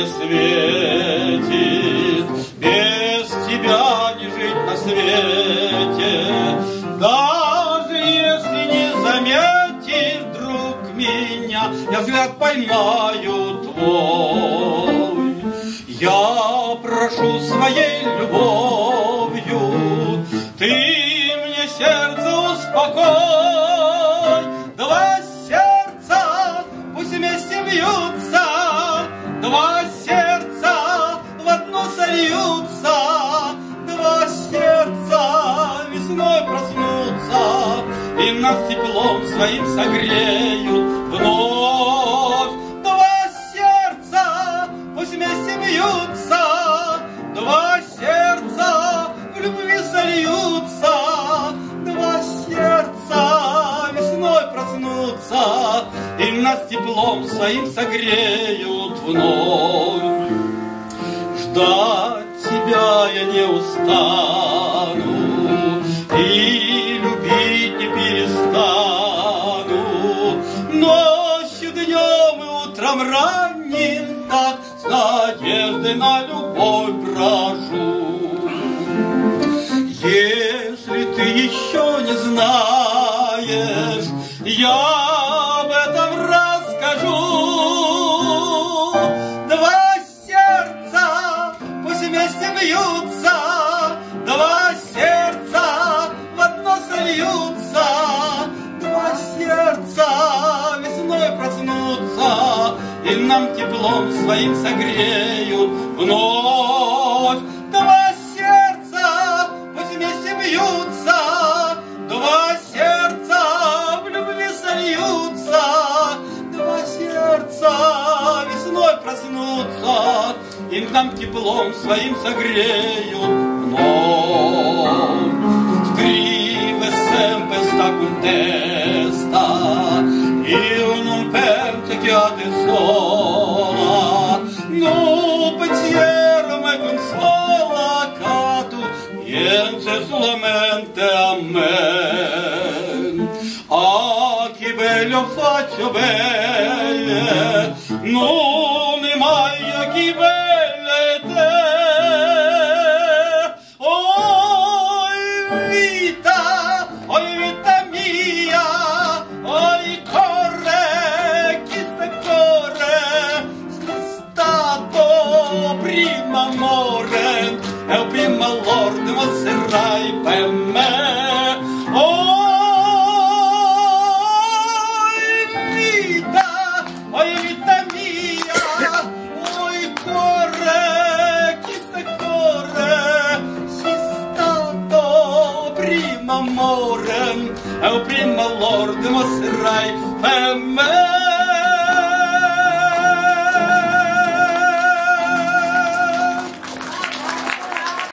не светит, без тебя не жить на свете. Даже если не заметишь, друг, меня, я взгляд поймаю твой. Я прошу своей любовью, ты мне сердце успокой. Два сердца пусть вместе бьются, два нас теплом своим согреют вновь. Два сердца пусть вместе бьются, два сердца в любви сольются, два сердца весной проснутся и нас теплом своим согреют вновь. Ждать тебя я не устану и ранним так с надеждой на любовь брожу. Если ты еще не знаешь, я нам теплом своим согреют вновь. Два сердца пусть вместе бьются, два сердца в любви сольются, два сердца весной проснутся и нам теплом своим согреют вновь. Scrive sempre sta pienses solamente a me. Ah, che bello faccio belle, non è mai che belle te. Oi vita, oi vita mia, oi corre, chi sta corre, sta stato prima amore, e il i'll be. My lord, du må rei.